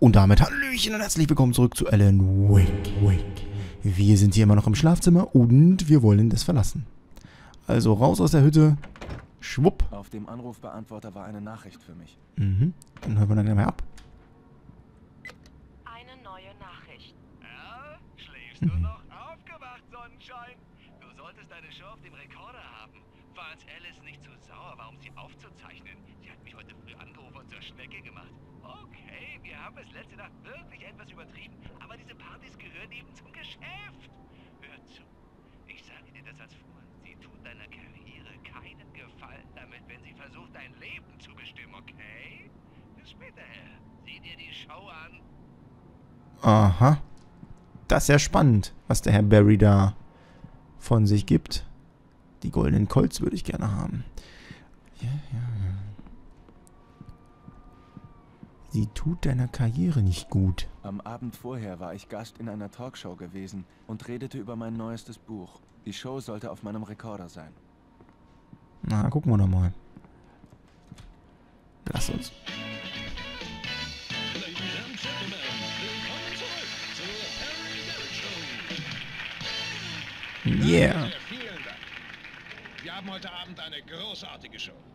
Und damit Hallöchen und herzlich willkommen zurück zu Alan Wake. Wake. Wir sind hier immer noch im Schlafzimmer und wir wollen das verlassen. Also raus aus der Hütte. Schwupp. Auf dem Anrufbeantworter war eine Nachricht für mich. Mhm. Dann hören wir dann gleich mal ab. Eine neue Nachricht. Ja? Schläfst du noch? Aufgewacht, Sonnenschein! Du solltest deine Show auf dem Rekorder haben. Falls Alice nicht zu sauer war, um sie aufzuzeichnen. Mich heute früh angerufen und zur Schnecke gemacht. Okay, wir haben es letzte Nacht wirklich etwas übertrieben, aber diese Partys gehören eben zum Geschäft. Hör zu. Ich sage dir das als Freund. Sie tut deiner Karriere keinen Gefallen damit, wenn sie versucht, dein Leben zu bestimmen, okay? Bis später, Herr. Sieh dir die Show an. Aha. Das ist ja spannend, was der Herr Barry da von sich gibt. Die goldenen Colts würde ich gerne haben. Ja, ja, ja. Sie tut deiner Karriere nicht gut. Am Abend vorher war ich Gast in einer Talkshow gewesen und redete über mein neuestes Buch. Die Show sollte auf meinem Rekorder sein. Na, gucken wir doch mal. Lass uns. Ladies and Gentlemen, willkommen zurück zur Perry Garrett Show. Yeah. Wir haben heute Abend eine großartige Show.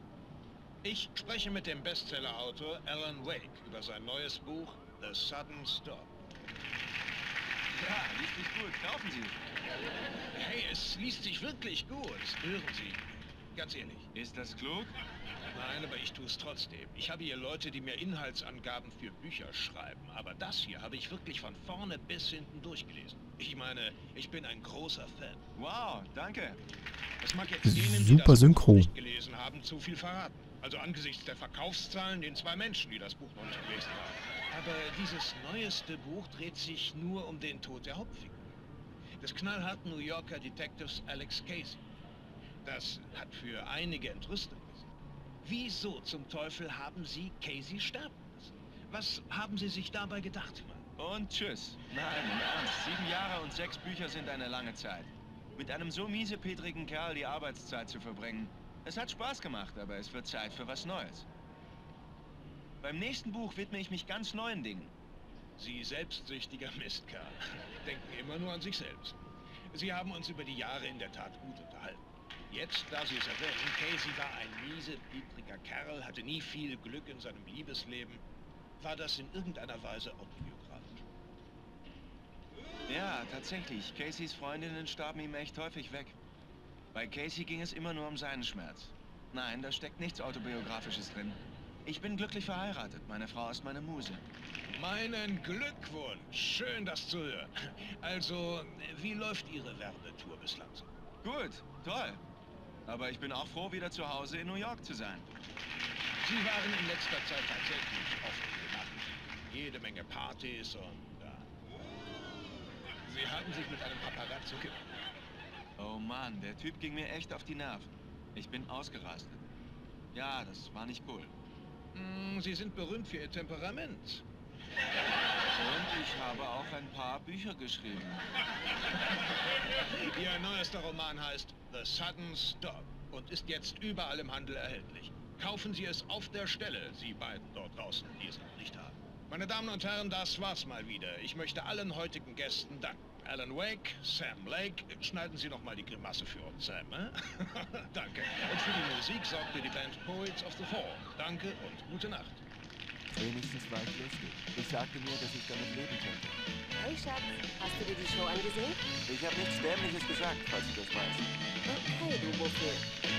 Ich spreche mit dem Bestsellerautor Alan Wake über sein neues Buch The Sudden Stop. Ja, liest sich gut. Kaufen Sie. Hey, es liest sich wirklich gut. Hören Sie. Ganz ehrlich. Ist das klug? Nein, aber ich tue es trotzdem. Ich habe hier Leute, die mir Inhaltsangaben für Bücher schreiben. Aber das hier habe ich wirklich von vorne bis hinten durchgelesen. Ich meine, ich bin ein großer Fan. Wow, danke. Das mag jetzt denen, die Super das Synchro. Buch nicht gelesen haben, zu viel verraten. Also angesichts der Verkaufszahlen den zwei Menschen, die das Buch noch nicht gelesen haben. Aber dieses neueste Buch dreht sich nur um den Tod der Hauptfigur. Des knallharten New Yorker Detectives Alex Casey. Das hat für einige entrüstet gesorgt. Wieso zum Teufel haben Sie Casey sterben lassen? Was haben Sie sich dabei gedacht, Mann? Und tschüss. Nein, im Ernst. Sieben Jahre und sechs Bücher sind eine lange Zeit. Mit einem so miesepetrigen Kerl die Arbeitszeit zu verbringen. Es hat Spaß gemacht, aber es wird Zeit für was Neues. Beim nächsten Buch widme ich mich ganz neuen Dingen. Sie selbstsüchtiger Mistkerl. Denken immer nur an sich selbst. Sie haben uns über die Jahre in der Tat gut unterhalten. Jetzt, da Sie es erwähnen, Casey war ein miese, pietriger Kerl, hatte nie viel Glück in seinem Liebesleben. War das in irgendeiner Weise autobiografisch? Ja, tatsächlich. Caseys Freundinnen starben ihm echt häufig weg. Bei Casey ging es immer nur um seinen Schmerz. Nein, da steckt nichts Autobiografisches drin. Ich bin glücklich verheiratet. Meine Frau ist meine Muse. Meinen Glückwunsch! Schön, das zu hören. Also, wie läuft Ihre Werbetour bislang so? Gut, toll. Aber ich bin auch froh, wieder zu Hause in New York zu sein. Sie waren in letzter Zeit tatsächlich oft in den Nachrichten. Jede Menge Partys und... Ja. Sie haben sich mit einem Paparazzo. Oh Mann, der Typ ging mir echt auf die Nerven. Ich bin ausgerastet. Ja, das war nicht cool. Hm, Sie sind berühmt für Ihr Temperament. Und ich habe auch ein paar Bücher geschrieben. Ihr neuester Roman heißt The Sudden Stop und ist jetzt überall im Handel erhältlich. Kaufen Sie es auf der Stelle, Sie beiden dort draußen, die es noch nicht haben. Meine Damen und Herren, das war's mal wieder. Ich möchte allen heutigen Gästen danken. Alan Wake, Sam Lake, schneiden Sie noch mal die Grimasse für uns, Sam, äh? Danke. Und für die Musik sorgte die Band Poets of the Fall. Danke und gute Nacht. Wenigstens war ich lustig. Ich sagte mir, dass ich damit leben könnte. Hey Schatz, hast du dir die Show angesehen? Ich habe nichts Dämliches gesagt, falls du das weißt. Okay, du Buffel.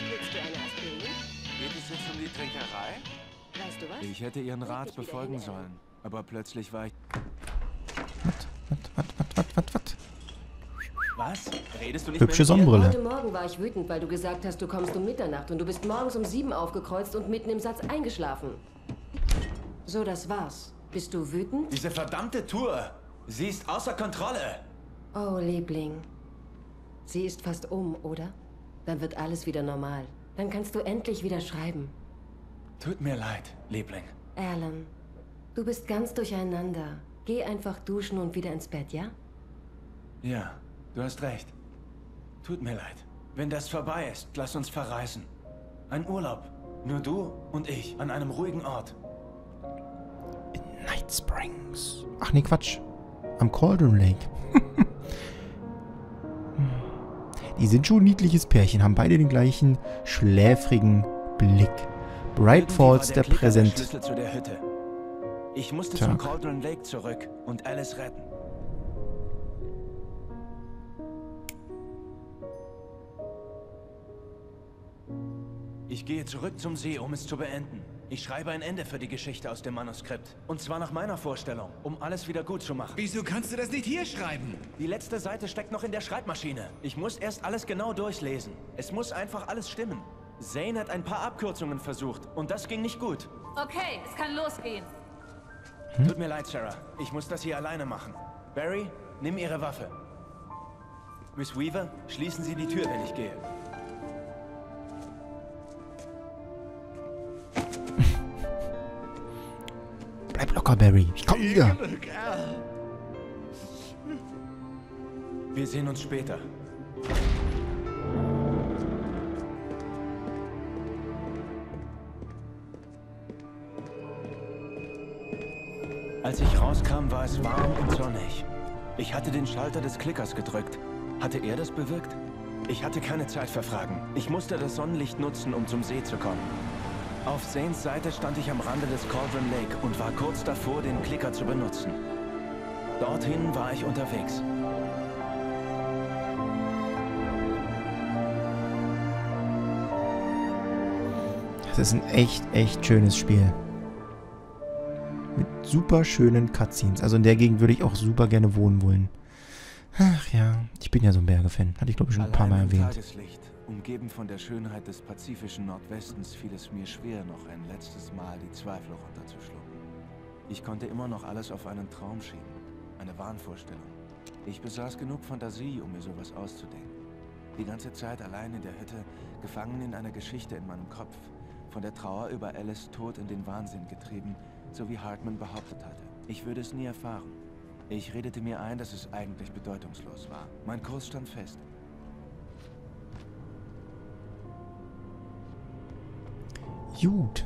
Willst du eine Aspirin? Geht es jetzt um die Trinkerei? Weißt du was? Ich hätte ihren Leg Rat befolgen sollen. Aber plötzlich war ich... Was, was, was, was, was? Was? Redest du nicht Hübsche Sonnenbrille. Heute Morgen war ich wütend, weil du gesagt hast, du kommst um Mitternacht und du bist morgens um sieben aufgekreuzt und mitten im Satz eingeschlafen. So, das war's. Bist du wütend? Diese verdammte Tour! Sie ist außer Kontrolle! Oh, Liebling. Sie ist fast um, oder? Dann wird alles wieder normal. Dann kannst du endlich wieder schreiben. Tut mir leid, Liebling. Alan, du bist ganz durcheinander. Geh einfach duschen und wieder ins Bett, ja? Ja, du hast recht. Tut mir leid. Wenn das vorbei ist, lass uns verreisen. Ein Urlaub. Nur du und ich an einem ruhigen Ort. Night Bright Springs. Ach nee, Quatsch. Am Cauldron Lake. Die sind schon ein niedliches Pärchen, haben beide den gleichen schläfrigen Blick. Bright Falls, der, Klicker Präsent. Der Hütte. Ich musste Tag. zum Cauldron Lake zurück und Alice retten. Ich gehe zurück zum See, um es zu beenden. Ich schreibe ein Ende für die Geschichte aus dem Manuskript. Und zwar nach meiner Vorstellung, um alles wieder gut zu machen. Wieso kannst du das nicht hier schreiben? Die letzte Seite steckt noch in der Schreibmaschine. Ich muss erst alles genau durchlesen. Es muss einfach alles stimmen. Zane hat ein paar Abkürzungen versucht und das ging nicht gut. Okay, es kann losgehen. Tut mir leid, Sarah. Ich muss das hier alleine machen. Barry, nimm Ihre Waffe. Miss Weaver, schließen Sie die Tür, wenn ich gehe. Bleib locker, Barry. Ich komm wieder. Wir sehen uns später. Als ich rauskam, war es warm und sonnig. Ich hatte den Schalter des Klickers gedrückt. Hatte er das bewirkt? Ich hatte keine Zeit für Fragen. Ich musste das Sonnenlicht nutzen, um zum See zu kommen. Auf Zanes Seite stand ich am Rande des Cauldron Lake und war kurz davor, den Klicker zu benutzen. Dorthin war ich unterwegs. Das ist ein echt, echt schönes Spiel. Mit super schönen Cutscenes. Also in der Gegend würde ich auch super gerne wohnen wollen. Ach ja, ich bin ja so ein Berge-Fan. Hatte ich glaube ich schon ein paar Mal erwähnt. Umgeben von der Schönheit des pazifischen Nordwestens, fiel es mir schwer, noch ein letztes Mal die Zweifel runterzuschlucken. Ich konnte immer noch alles auf einen Traum schieben, eine Wahnvorstellung. Ich besaß genug Fantasie, um mir sowas auszudenken. Die ganze Zeit allein in der Hütte, gefangen in einer Geschichte in meinem Kopf, von der Trauer über Alice Tod in den Wahnsinn getrieben, so wie Hartman behauptet hatte. Ich würde es nie erfahren. Ich redete mir ein, dass es eigentlich bedeutungslos war. Mein Kurs stand fest. Gut.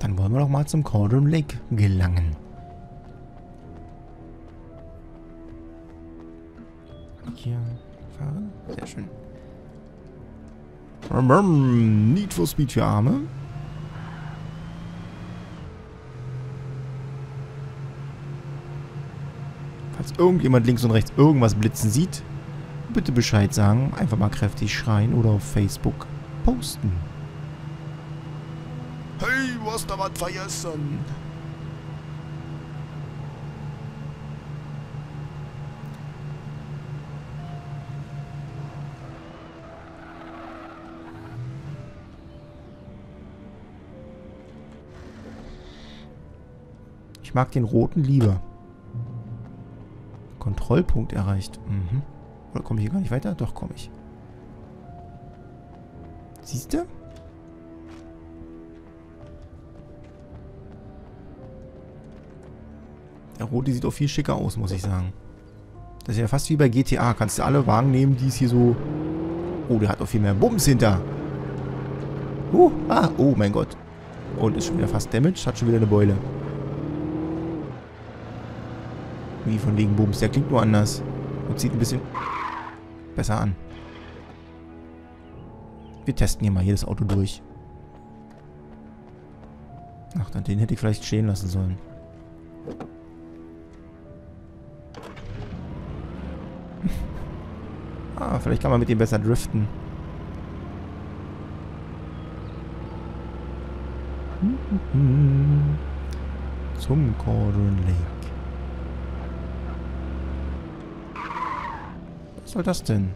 Dann wollen wir doch mal zum Cauldron Lake gelangen. Hier fahren. Sehr schön. Need for Speed für Arme. Falls irgendjemand links und rechts irgendwas blitzen sieht, bitte Bescheid sagen. Einfach mal kräftig schreien oder auf Facebook posten. Hast da was vergessen. Ich mag den roten lieber. Kontrollpunkt erreicht. Mhm. Oder komme ich hier gar nicht weiter? Doch, komme ich. Siehst du? Der rote sieht auch viel schicker aus, muss ich sagen. Das ist ja fast wie bei GTA. Kannst du alle Wagen nehmen, die es hier so... Oh, der hat auch viel mehr Bums hinter. Uh, ah, oh mein Gott. Und ist schon wieder fast damaged, hat schon wieder eine Beule. Wie von wegen Bums. Der klingt nur anders. Und sieht ein bisschen besser an. Wir testen hier mal jedes Auto durch. Ach, dann den hätte ich vielleicht stehen lassen sollen. Ah, vielleicht kann man mit dem besser driften. Zum Cauldron Lake. Was soll das denn?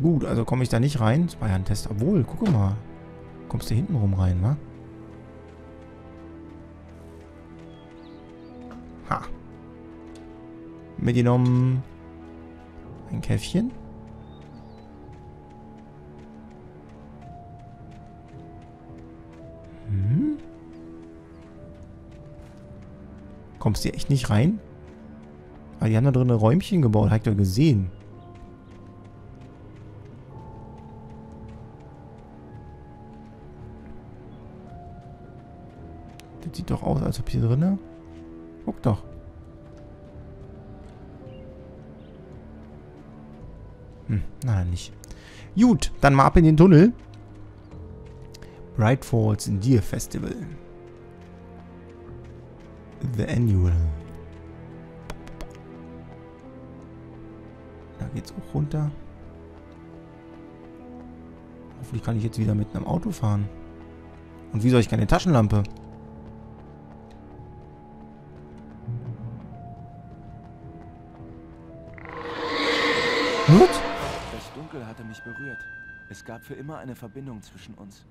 Gut, also komme ich da nicht rein. Das war ja ein Test. Obwohl, guck mal. Kommst du hinten rum rein, wa? Ha. Mitgenommen. Ein Käffchen. Hm? Kommst du echt nicht rein? Ah, die haben da drin ein Räumchen gebaut, habt ihr gesehen. Sieht doch aus, als ob hier drinne. Guck doch. Hm, na nicht. Gut, dann mal ab in den Tunnel. Bright Falls Deer Festival. The Annual. Da geht's auch runter. Hoffentlich kann ich jetzt wieder mit einem Auto fahren. Und wieso habe ich keine Taschenlampe? Hatte mich berührt. Es gab für immer eine Verbindung zwischen uns.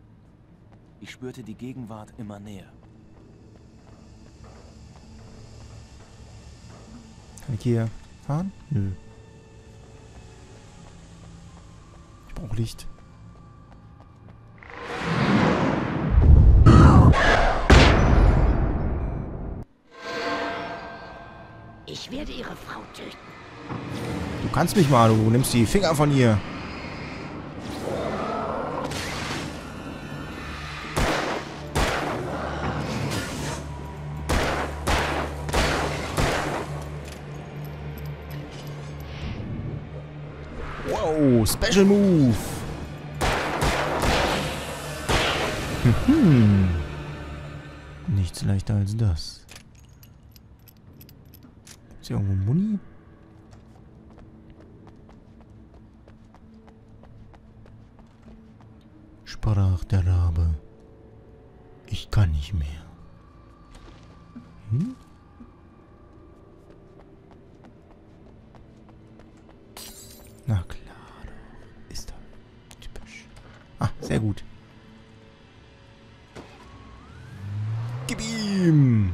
Ich spürte die Gegenwart immer näher. Kann ich hier fahren? Nö. Ich brauche Licht. Ich werde Ihre Frau töten. Du kannst mich mal, du nimmst die Finger von ihr. Wow, Special Move. Mhm. Nichts leichter als das. Ist hier irgendwo Muni? Sprach der Rabe. Ich kann nicht mehr. Hm? Na klar doch. Ist doch typisch. Ah, sehr gut. Gib ihm!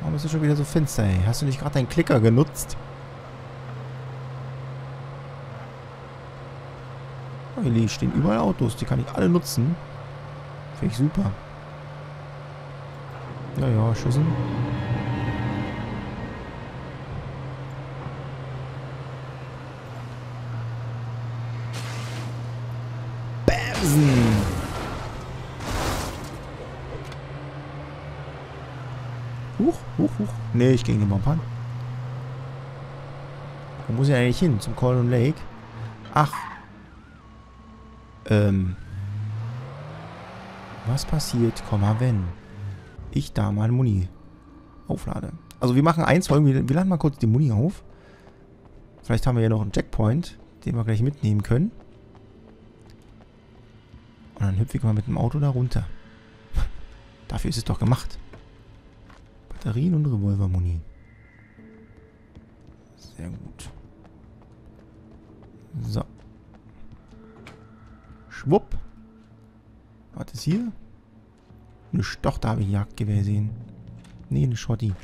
Warum ist es schon wieder so finster, ey? Hast du nicht gerade deinen Klicker genutzt? Oh, Hier stehen überall Autos, die kann ich alle nutzen. Finde ich super. Ja, ja, schüssen. Bamsen! Huch, huch, huch. Nee, ich ging den Bomb an. Wo muss ich eigentlich hin? Zum Colon Lake? Ach, ähm. Was passiert, Komma, wenn ich da mal Muni auflade? Also wir machen eins Folgen, wir, wir laden mal kurz die Muni auf. Vielleicht haben wir ja noch einen Checkpoint, den wir gleich mitnehmen können. Und dann hüpfe ich mal mit dem Auto da runter. Dafür ist es doch gemacht. Batterien und Revolver-Muni. Sehr gut. So. Schwupp. Was ist hier? Eine Doch, da habe ich Jagdgewehr gesehen. Nee, eine Schotti.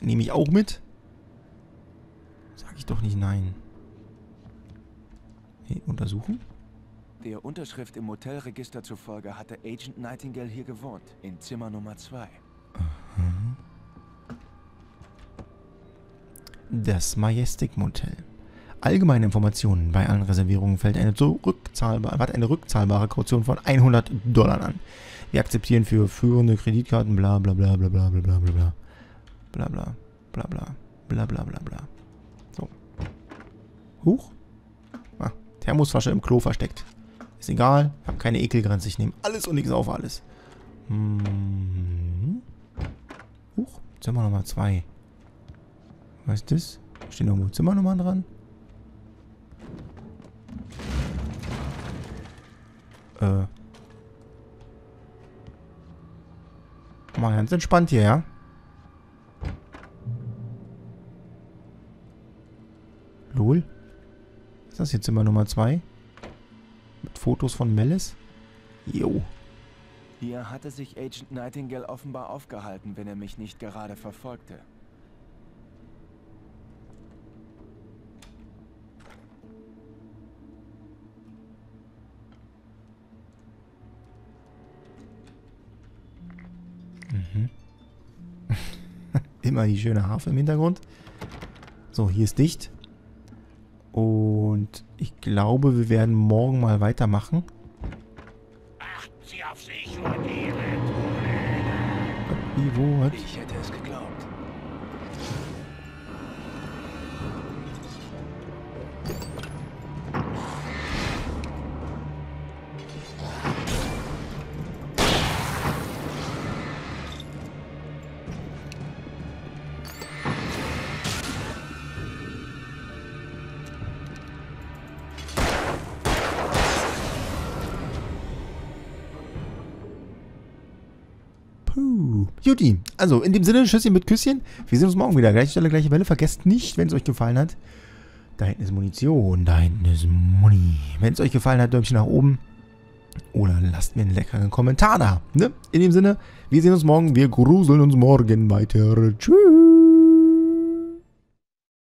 Nehme ich auch mit? Sag ich doch nicht nein. Hey, untersuchen? Der Unterschrift im Motelregister zufolge hatte Agent Nightingale hier gewohnt, in Zimmer Nummer 2. Das Majestic Motel. Allgemeine Informationen. Bei allen Reservierungen fällt eine, zurückzahlbar, hat eine rückzahlbare Kaution von 100 Dollar an. Wir akzeptieren für führende Kreditkarten bla bla bla bla bla bla bla bla bla bla bla bla bla bla bla bla bla. So. Huch. Ah, Thermosflasche im Klo versteckt. Egal. Ich habe keine Ekelgrenze. Ich nehme alles und nichts auf alles. Hm. Huch. Zimmer Nummer 2. Was ist das? Stehen irgendwo Zimmernummern dran? Äh. Mal ganz entspannt hier, ja? Lol. Ist das jetzt Zimmer Nummer 2? Fotos von Melis? Jo. Hier hatte sich Agent Nightingale offenbar aufgehalten, wenn er mich nicht gerade verfolgte. Immer die schöne Harfe im Hintergrund. So, hier ist dicht. Und ich glaube, wir werden morgen mal weitermachen. Achten Sie auf sich und Ihre Wie, wo, was? Ich hätte es Juti, also in dem Sinne, Tschüsschen mit Küsschen. Wir sehen uns morgen wieder. Gleiche Stelle, gleiche Welle. Vergesst nicht, wenn es euch gefallen hat. Da hinten ist Munition, da hinten ist Muni. Wenn es euch gefallen hat, Däumchen nach oben. Oder lasst mir einen leckeren Kommentar da. Ne? In dem Sinne, wir sehen uns morgen. Wir gruseln uns morgen weiter. Tschüss.